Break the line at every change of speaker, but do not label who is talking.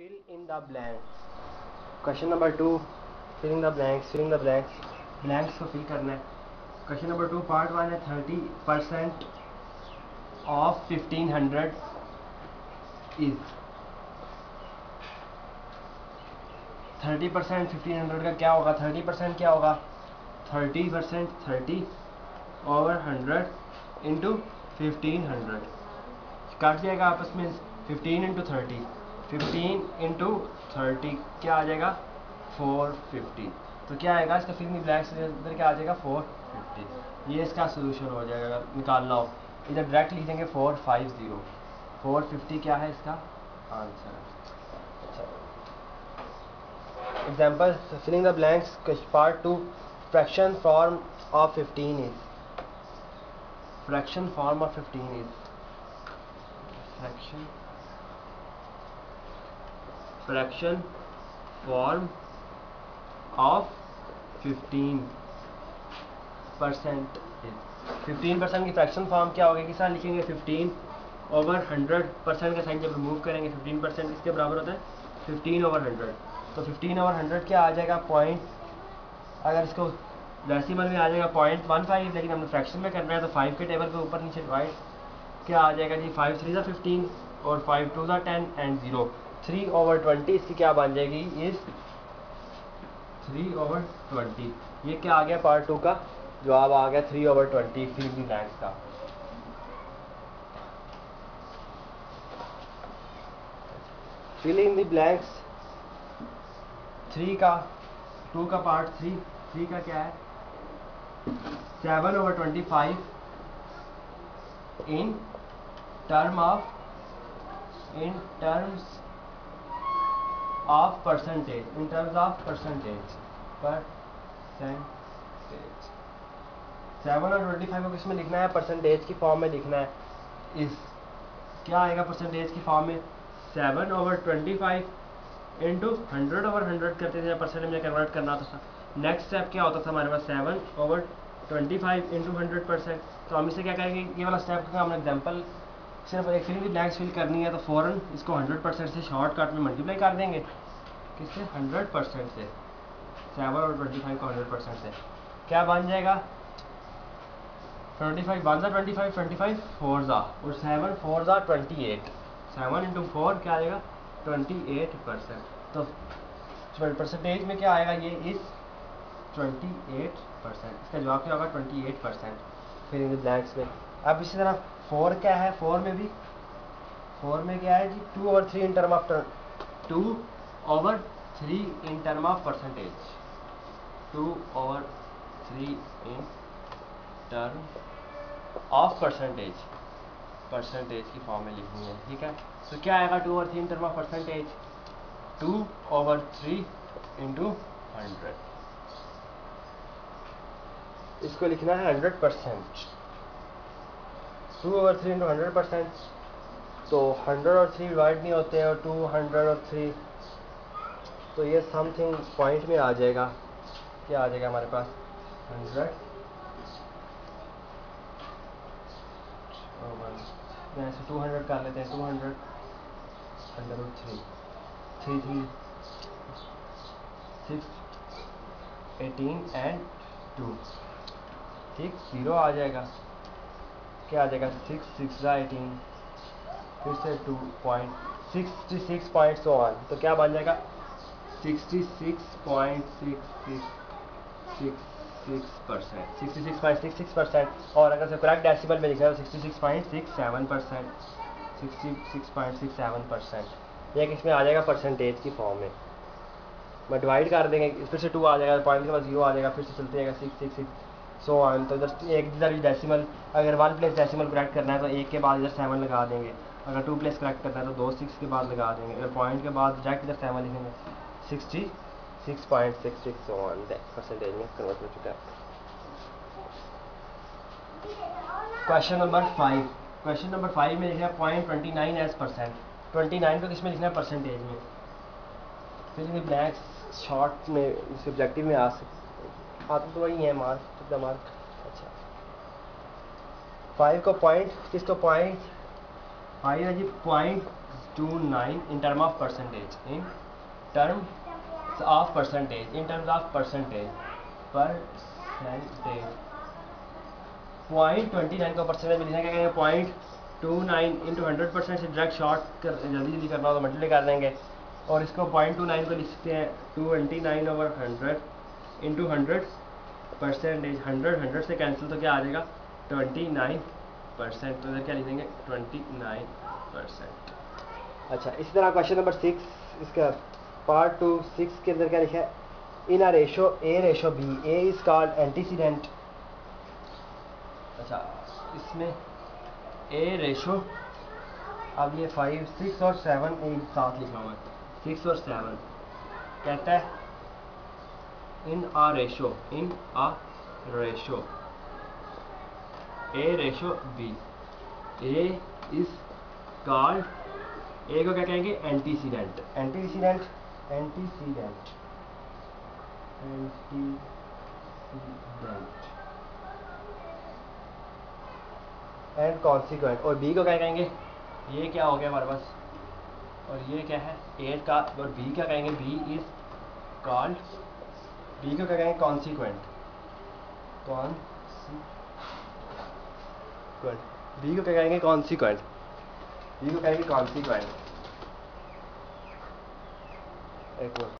Fill in the blanks question number two fill in the blanks fill in the blanks blanks को fill करना है। Question number two part one है thirty percent of fifteen hundred is thirty percent fifteen hundred का क्या होगा? Thirty percent क्या होगा? Thirty percent thirty over hundred into fifteen hundred काट जाएगा आपस में। Fifteen into thirty fifteen into thirty क्या आ जाएगा? फोर फिफ्टी तो क्या आएगा? इसका फ़िल्म ब्लैक इधर क्या आ जाएगा? फोर फिफ्टी ये इसका सोल्यूशन हो जाएगा, अगर निकालना हो। इधर डायरेक्ट लिख देंगे four five zero four fifty क्या है इसका? Answer example filling the blanks part two fraction form of fifteen is fraction form of fifteen is fraction fraction form of 15 percent fifteen percent की फ्रैक्शन फॉर्म क्या होगा? किस तरह लिखेंगे? 15 over 100 percent का साइन जब रिमूव करेंगे 15 परसेंट इसके बराबर होता है? 15 ओवर 100 तो 15 ओवर 100 क्या आ जाएगा? पॉइंट अगर इसको डेसिमल में आ जाएगा पॉइंट वन फाइव लेकिन हमने फ्रैक्शन में करना है तो फाइव के टेबल के ऊपर नीचे डिवाइड क्या आ जाएगा जी? फाइव थ्री ज़ा फिफ्टीन और फाइव टू ज़ा ten and zero three over twenty इसकी क्या बन जाएगी? इस थ्री ओवर ट्वेंटी ये क्या आ गया पार्ट टू का? जवाब आ गया three over twenty filling blanks का। फिलिंग द ब्लैंक्स थ्री का टू का पार्ट थ्री थ्री का क्या है? Seven over twenty five in term of in terms of percentage, in terms of percentage percentage. Seven और ट्वेंटी फाइव को किसमें लिखना है? परसेंटेज की फॉर्म में लिखना है। इस, क्या आएगा परसेंटेज की फॉर्म में? Seven over twenty five into hundred over hundred करते थे परसेंट में कन्वर्ट करना था। नेक्स्ट स्टेप क्या होता था हमारे पास? Seven over twenty five into hundred percent तो हम इसे क्या करेंगे? ये वाला स्टेप का हमने एग्ज़ाम्पल सिर्फ़ एक फिल की ब्लैंक्स फिल करनी है तो फ़ौरन इसको 100 परसेंट से शॉर्टकट में मल्टीप्लाई कर देंगे। किससे? 100 परसेंट से। सेवन और 25 को 100 परसेंट से। क्या बन जाएगा? 25 वन ज़ा twenty five twenty five four ज़ा। और सेवन फोर ज़ा twenty eight seven into four क्या आएगा? ट्वेंटी एट परसेंट तो परसेंटेज में क्या आएगा? ये इस ट्वेंटी एट परसेंट इसका जवाब क्या होगा? ट्वेंटी एट परसेंट फिर ब्लैंक्स में। अब इसी तरह फोर क्या है? फोर में भी? फोर में क्या है जी? Two over three in term of two over three in term of percentage two over three in term of percentage percentage की फॉर्म में लिखनी है, ठीक है? तो क्या आएगा two over three in term of percentage two over three into hundred इसको लिखना है hundred percent two over three into hundred percent तो हंड्रेड और थ्री डिवाइड नहीं होते हैं और टू हंड्रेड और थ्री तो ये समथिंग पॉइंट में आ जाएगा। क्या आ जाएगा हमारे पास? हंड्रेड ऐसे टू हंड्रेड कर लेते हैं टू हंड्रेड और three three three six eighteen and two ठीक ज़ीरो आ जाएगा। क्या आ जाएगा? सिक्स सिक्स एटीन फिर से two point sixty six point so one तो क्या बन जाएगा? Sixty six point six six six six percent sixty six point six six percent और अगर से करेक्ट डेसिबल में लिखा है sixty six point six seven percent sixty six point six seven percent ये इसमें आ जाएगा? परसेंटेज की फॉर्म में। मैं डिवाइड कर देंगे। फिर से टू आ जाएगा। पॉइंट के बाद ज़ीरो आ जाएगा। फिर से चलते जाएगा। Six six six so one तो इधर एक इधर डेसिमल अगर वन प्लेस डेसिमल करेक्ट करना है तो एक के बाद इधर सेवन लगा देंगे। अगर टू प्लेस करेक्ट करना है तो दो सिक्स के बाद लगा देंगे। अगर पॉइंट के बाद डायरेक्ट इधर सेवन लिखेंगे sixty six point six six one percentage में कन्वर्ट हो चुका है। Question number five question number five में लिखना है point twenty nine as percent twenty nine को किसमें लिखना है? परसेंटेज में। फिर ब्लैक्स शॉर्ट में सब्जेक्टिव में आ सकते आते तो वही है मार्क कितना मार्क अच्छा। फाइव को पॉइंट किसको पॉइंट फाइव है जी point two nine in term of percentage in term of percentage in terms of percentage percentage point twenty nine का परसेंटेज में क्या point two nine into hundred percent से direct short कर, जल्दी जल्दी करना हो तो मल्टीप्लाई कर देंगे और इसको पॉइंट टू नाइन को लिखते हैं twenty nine over hundred into hundred percentage hundred hundred से कैंसिल तो क्या आ जाएगा? ट्वेंटी नाइन परसेंट तो इधर क्या लिखेंगे? ट्वेंटी नाइन परसेंट
अच्छा इसी तरह क्वेश्चन नंबर सिक्स इसका पार्ट टू सिक्स के अंदर क्या लिखा है? In a ratio A ratio B A is called antecedent
अच्छा इसमें ए रेशो अब ये फाइव सिक्स और सेवन एक साथ लिखा हुआ है। सिक्स और सेवन कहता है in a ratio, in a ratio. A ratio, B. A is called A को क्या कहेंगे? Antecedent.
Antecedent antecedent.
Antecedent.
And consequent
और बी को क्या कहेंगे? ये क्या हो गया हमारे पास? और ये क्या है? एट का, और बी क्या कहेंगे? बी इज़ कॉल्ड बी को क्या कहेंगे कॉन्सिक्वेंट कौन
बी को क्या कहेंगे? कॉन्सिक्वेंट
बी को कहेंगे कॉन्सिक्वेंट
एक मिनट